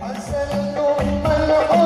I said, no, my